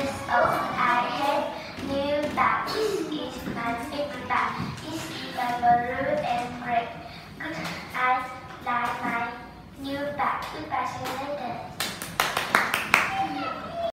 years old. Oh, I had new this is my big baptism in blue and grey. Good, I like my new bag. baptism better.